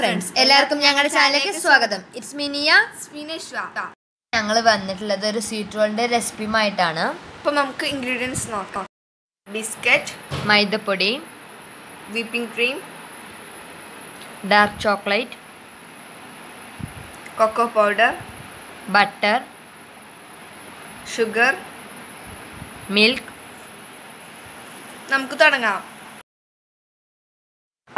Friends എല്ലാവർക്കും ഞങ്ങളുടെ ചാനലിലേക്ക് സ്വാഗതം. ഇറ്റ്സ് മിനിയ ഞങ്ങൾ വന്നിട്ടുള്ളത് ഒരു സ്വീറ്റ് റോളിന്റെ റെസിപ്പിയുമായിട്ടാണ് അപ്പോൾ നമുക്ക് ഇൻഗ്രീഡിയൻസ് നോക്കാം. ബിസ്ക്കറ്റ് മൈദപ്പൊടി whipping cream dark chocolate cocoa powder butter sugar milk നമുക്ക് തുടങ്ങാം.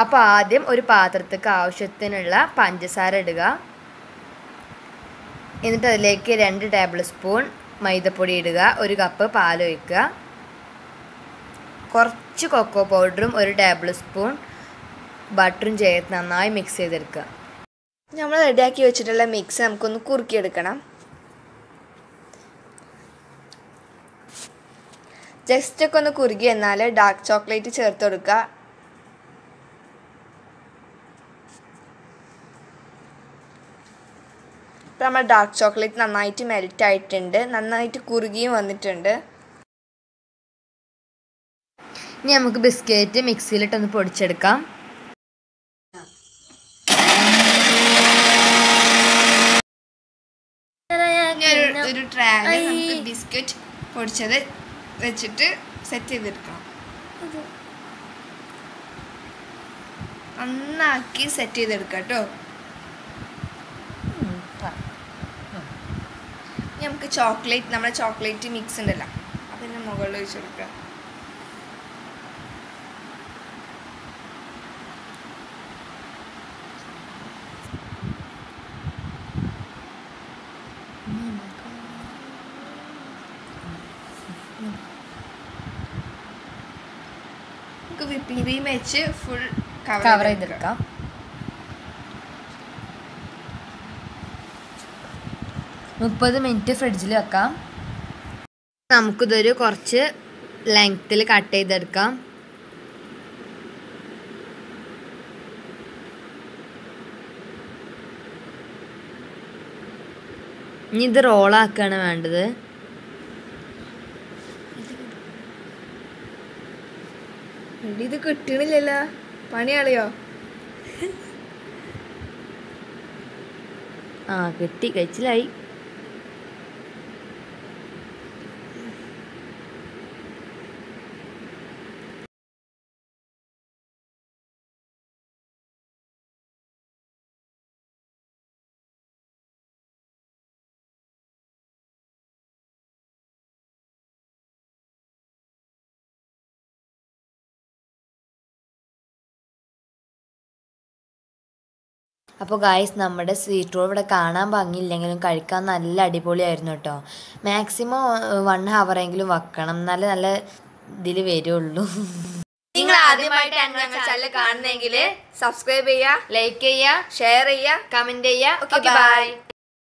അപ്പോൾ ആദ്യം ഒരു പാത്രത്തേക്ക് ആവശ്യത്തിനുള്ള പഞ്ചസാര ഇടുക. എന്നിട്ട് അതിലേക്ക് രണ്ട് ടേബിൾ സ്പൂൺ മൈദപ്പൊടി ഇടുക. ഒരു കപ്പ് പാൽ ഒഴിക്കുക. കുറച്ച് കൊക്കോ പൗഡറും ഒരു ടേബിൾ സ്പൂൺ ബട്ടറും ചേർത്ത് നന്നായി മിക്സ് ചെയ്തെടുക്കുക. നമ്മൾ റെഡിയാക്കി വെച്ചിട്ടുള്ള മിക്സ് നമുക്കൊന്ന് കുറുക്കിയെടുക്കണം. ജസ്റ്റ് ഒക്കെ ഒന്ന് കുറുകി എന്നാൽ ഡാർക്ക് ചോക്ലേറ്റ് ചേർത്ത് കൊടുക്കുക. ഇപ്പം നമ്മൾ ഡാർക്ക് ചോക്ലേറ്റ് നന്നായിട്ട് മെൽറ്റ് ആയിട്ടുണ്ട്. നന്നായിട്ട് കുറുകിയും വന്നിട്ടുണ്ട്. ഇനി നമുക്ക് ബിസ്ക്കറ്റ് മിക്സിയിലിട്ടൊന്ന് പൊടിച്ചെടുക്കാം. ഒരു ട്രാൽ നമുക്ക് ബിസ്ക്കറ്റ് പൊടിച്ചത് വെച്ചിട്ട് സെറ്റ് ചെയ്തെടുക്കണം. നന്നാക്കി സെറ്റ് ചെയ്തെടുക്കാം കേട്ടോ ഇനി നമുക്ക് ചോക്ലേറ്റ് നമ്മുടെ ചോക്ലേറ്റ് മിക്സ് ഉണ്ടല്ലോ. അതിന്റെ മുകളിൽ വെച്ച് കൊടുക്കുക. നമുക്ക് വിപ്പിംഗ് ക്രീം വെച്ച് ഫുൾ കവർ ചെയ്തെടുക്കാം. മുപ്പത് മിനിറ്റ് ഫ്രിഡ്ജിൽ വെക്കാം. നമുക്കിതൊരു കുറച്ച് ലെങ്ത്തിൽ കട്ട് ചെയ്തെടുക്കാം. ഇനി ഇത് റോളാക്കുകയാണ് വേണ്ടത്. ഇത് കിട്ടണില്ലല്ലോ. പണിയാളിയോ ആ കിട്ടി. കഴിച്ചിലായി. അപ്പോൾ ഗായ്സ് നമ്മുടെ സ്വീറ്റ് റോൾ ഇവിടെ കാണാൻ ഭംഗിയില്ലെങ്കിലും കഴിക്കാൻ നല്ല അടിപൊളിയായിരുന്നു കേട്ടോ മാക്സിമം വൺ ഹവറെങ്കിലും വെക്കണം. എന്നാലേ നല്ല ഇതിൽ വരുള്ളൂ. നിങ്ങൾ ആദ്യമായിട്ടാണ് ഞങ്ങൾ ചാനൽ കാണുന്നതെങ്കിൽ സബ്സ്ക്രൈബ് ചെയ്യുക ലൈക്ക് ചെയ്യുക ഷെയർ ചെയ്യുക കമന്റ് ചെയ്യുക. Okay bye